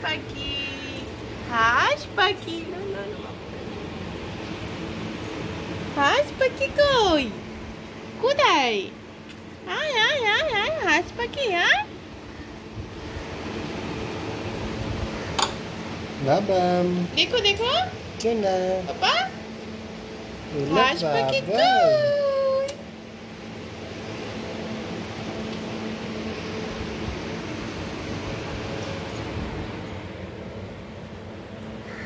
pagi. Hash pagi. Hash pagi koi. Kudai. Hai hai hai hai hash pagi babam, Labam. Deko deko. Jenna. Apa? Hash pagi koi.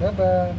Bye bye.